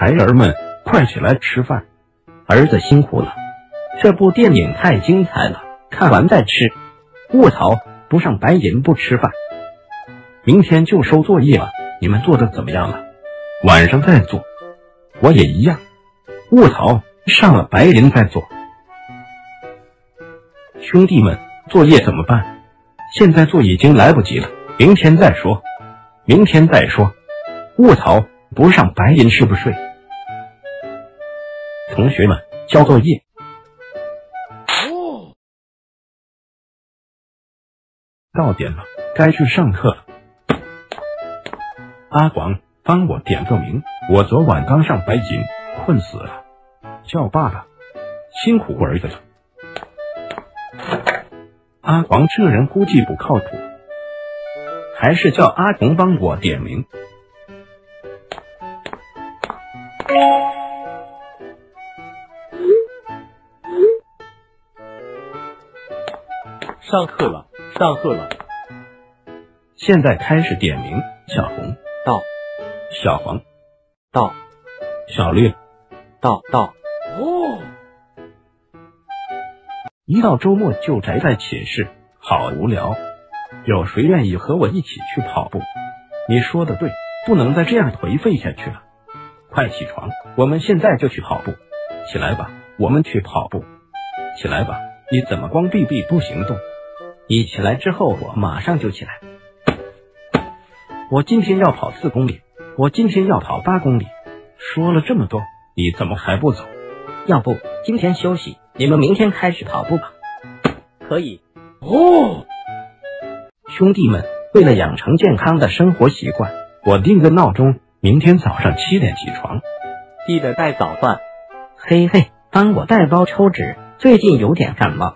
孩儿们，快起来吃饭！儿子辛苦了，这部电影太精彩了，看完再吃。卧槽，不上白银不吃饭。明天就收作业了，你们做的怎么样了？晚上再做。我也一样。卧槽，上了白银再做。兄弟们，作业怎么办？现在做已经来不及了，明天再说。明天再说。卧槽，不上白银睡不睡？同学们，交作业。哦，到点了，该去上课了。阿广，帮我点个名。我昨晚刚上白银，困死了。叫爸爸，辛苦儿子了。阿黄这人估计不靠谱，还是叫阿红帮我点名。上课了，上课了。现在开始点名。小红到，小黄到，小绿到到。哦。一到周末就宅在寝室，好无聊。有谁愿意和我一起去跑步？你说的对，不能再这样颓废下去了。快起床，我们现在就去跑步。起来吧，我们去跑步。起来吧，你怎么光闭闭不行动？你起来之后，我马上就起来。我今天要跑四公里，我今天要跑八公里。说了这么多，你怎么还不走？要不今天休息？你们明天开始跑步吧。可以哦，兄弟们，为了养成健康的生活习惯，我定个闹钟，明天早上七点起床，记得带早饭。嘿嘿，帮我带包抽纸，最近有点感冒。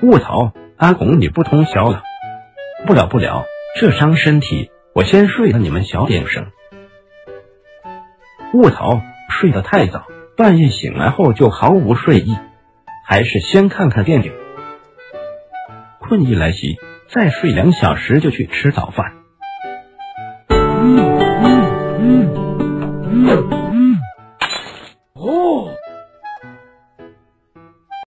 卧槽，阿红你不通宵了？不了不了，这伤身体，我先睡了，你们小点声。卧槽，睡得太早，半夜醒来后就毫无睡意。还是先看看电影，困意来袭，再睡两小时就去吃早饭。